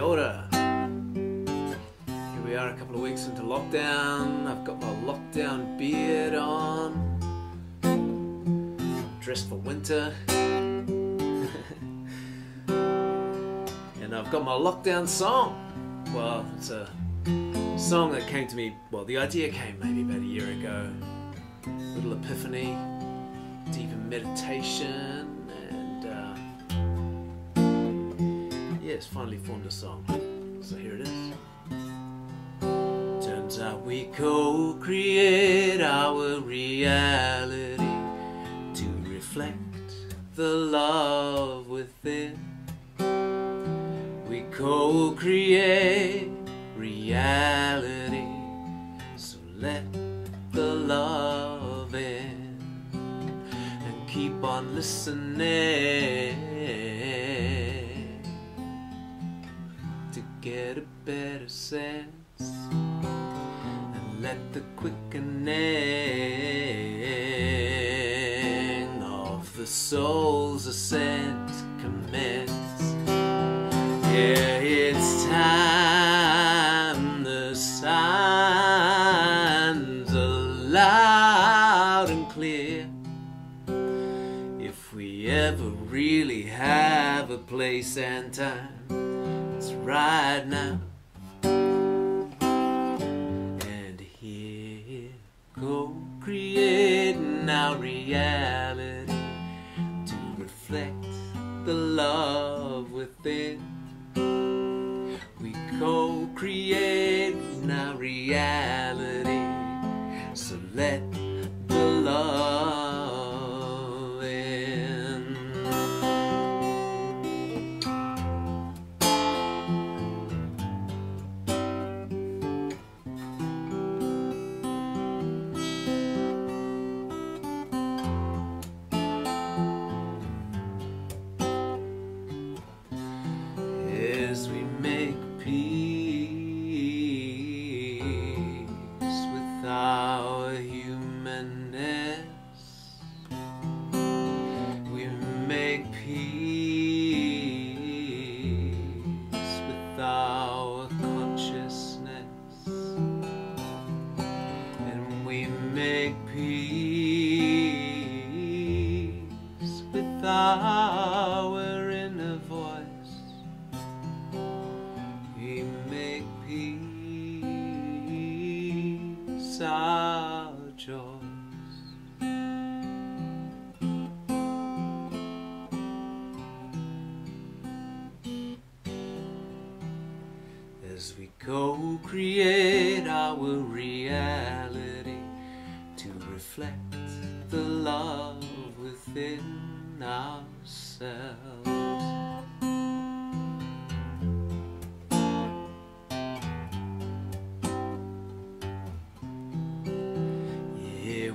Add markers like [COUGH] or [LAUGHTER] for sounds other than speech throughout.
Kia ora. Here we are a couple of weeks into lockdown. I've got my lockdown beard on. Dressed for winter. [LAUGHS] and I've got my lockdown song. Well, it's a song that came to me, well, the idea came maybe about a year ago. A Little epiphany, deep in meditation, finally formed a song. So here it is. Turns out we co create our reality to reflect the love within. We co create reality, so let the love in and keep on listening better sense and let the quickening of the soul's ascent commence. Yeah, it's time. The signs are loud and clear. If we ever really have a place and time, it's right now. The love within. We co-create our reality, so let as we make peace with our humanness. We make peace with our consciousness. And we make peace with our our choice. As we co-create our reality to reflect the love within ourselves.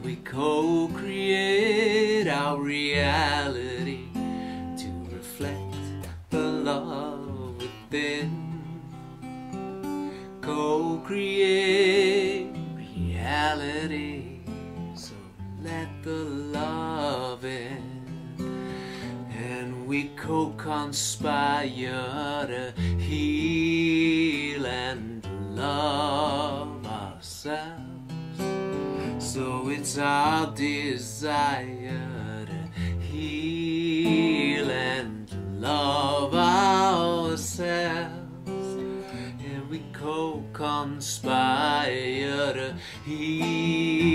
We co-create our reality to reflect the love within. Co-create reality, so let the love in. And we co-conspire to heal and love ourselves. So it's our desire to heal and love ourselves. And we co-conspire to heal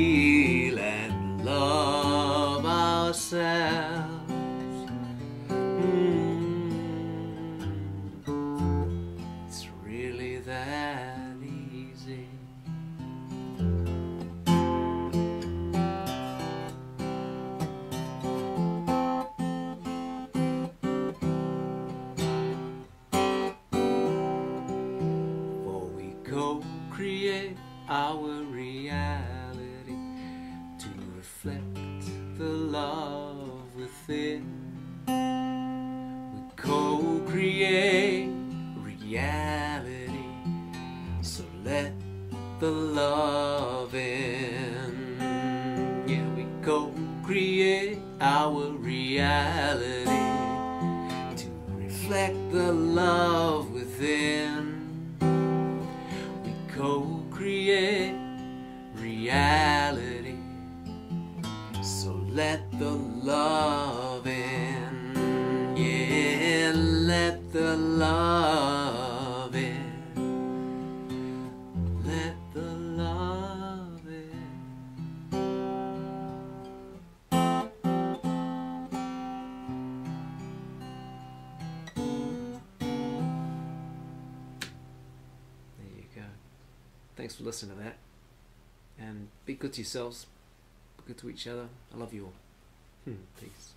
our reality to reflect the love within. We co-create reality, so let the love in. Yeah, we co-create our reality to reflect reflect the love within. We co create reality. So let the love in. Yeah, let the love Thanks for listening to that. And be good to yourselves. Be good to each other. I love you all. Hmm. Peace.